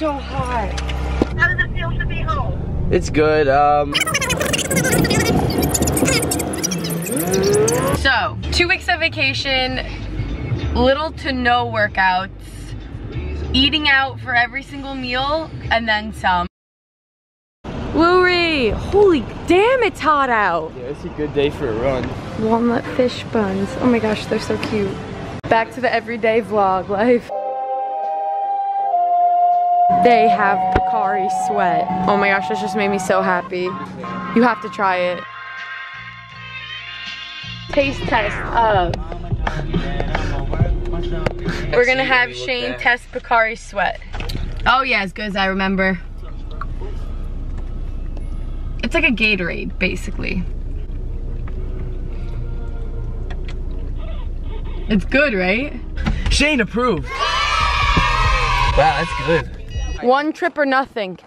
so hot. How does it feel to be home? It's good. Um, So, two weeks of vacation, little to no workouts, eating out for every single meal, and then some. Luri, holy damn, it's hot out. yeah, it's a good day for a run. Walnut fish buns. Oh my gosh, they're so cute. Back to the everyday vlog life. They have Pocari sweat. Oh my gosh, this just made me so happy. You have to try it. Taste test of. We're gonna have Shane test Pocari sweat. Oh yeah, as good as I remember. It's like a Gatorade, basically. It's good, right? Shane approved. Wow, that's good. One trip or nothing.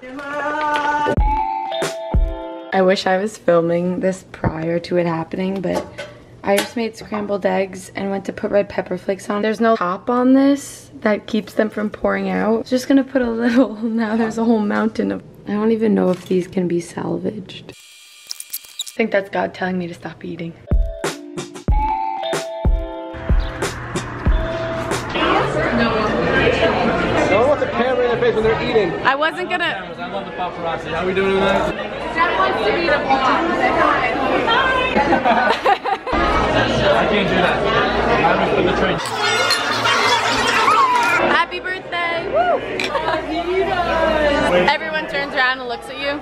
I wish I was filming this prior to it happening, but I just made scrambled eggs and went to put red pepper flakes on. There's no top on this that keeps them from pouring out. Just gonna put a little, now there's a whole mountain of, I don't even know if these can be salvaged. I think that's God telling me to stop eating. Face when they're eating. I wasn't gonna, I love the paparazzi. How are we doing tonight? Jeff wants to be the I can't do that. I was put the train. Happy birthday! Everyone turns around and looks at you.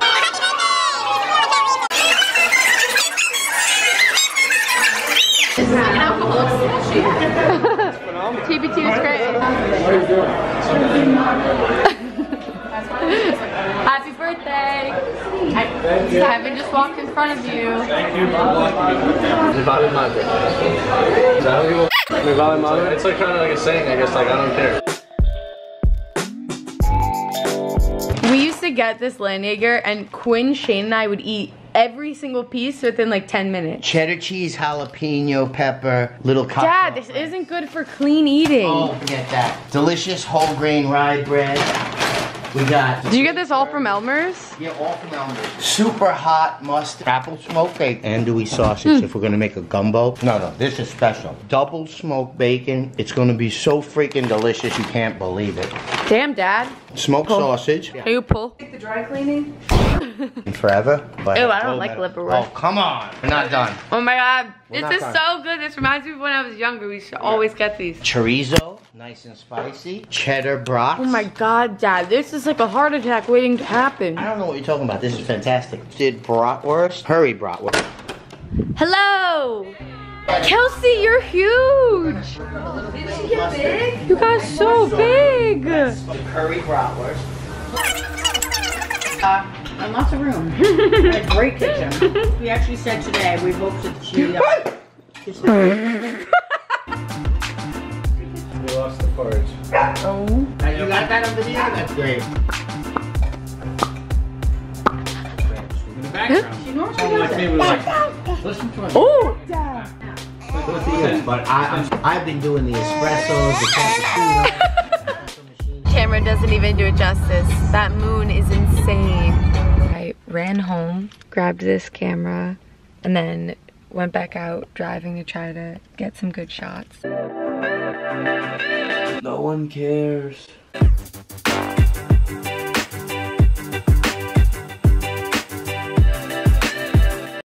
This is an alcoholic TBT is great. Happy birthday! Kevin just walked in front of you. Thank you for blocking me. Mi vale madre. Is that how you Mi vale madre? It's like kind of like a saying, I guess, like I don't care. We used to get this Landjager and Quinn, Shane, and I would eat every single piece within like 10 minutes. Cheddar cheese, jalapeno pepper, little cocktail. Dad, this isn't good for clean eating. Oh, forget that. Delicious whole grain rye bread. We got. Did you get this all from Elmer's? Yeah, all from Elmer's. Super hot mustard apple smoked bacon. Andouille sausage hmm. if we're gonna make a gumbo. No, no, this is special. Double smoked bacon. It's gonna be so freaking delicious you can't believe it. Damn, Dad. Smoked sausage. Are you pull? Take the dry cleaning. forever. But Ew, I don't like liver roll. Oh, come on. We're not done. Oh my god. We're this is done. so good. This reminds me of when I was younger. We should always get these. Chorizo, nice and spicy. Cheddar brats. Oh my god, Dad. This is like a heart attack waiting to happen. I don't know what you're talking about. This is fantastic. Did bratwurst. Hurry bratwurst. Hello! Kelsey, you're huge! Did she get big? You got so big! Curry bratwurst. And lots of room. And a great kitchen. We actually said today, we both should she, uh, just- We lost. Now, you got that on video? That's great. In the background. She normally Someone like does me it. like, listen to it. Oh! But I, I'm, I've been doing the espressos, the cappuccino. Camera doesn't even do it justice. That moon is insane. I ran home, grabbed this camera, and then went back out driving to try to get some good shots. No one cares.